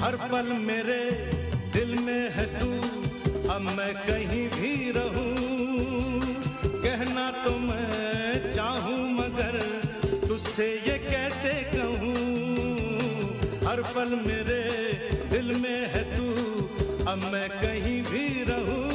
हर पल मेरे दिल में है तू, अब मैं कहीं भी रहूँ। कहना तो मैं चाहूँ, मगर तुझसे ये कैसे कहूँ? हर पल मेरे दिल में है तू, अब मैं कहीं भी रहूँ।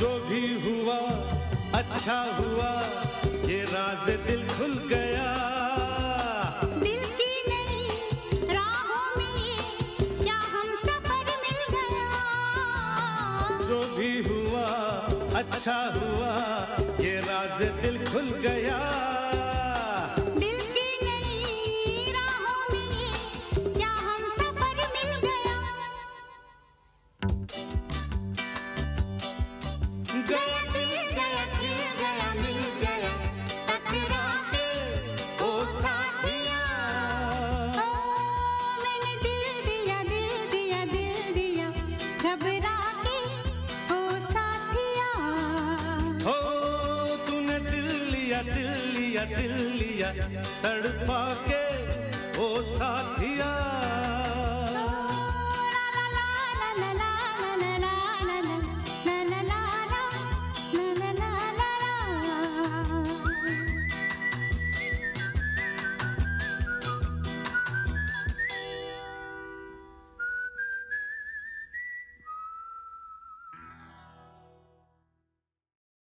जो भी हुआ अच्छा हुआ ये राज दिल खुल गया। क्या हम जो भी हुआ अच्छा हुआ लिया दिल लिया तड़पा के वो साथी।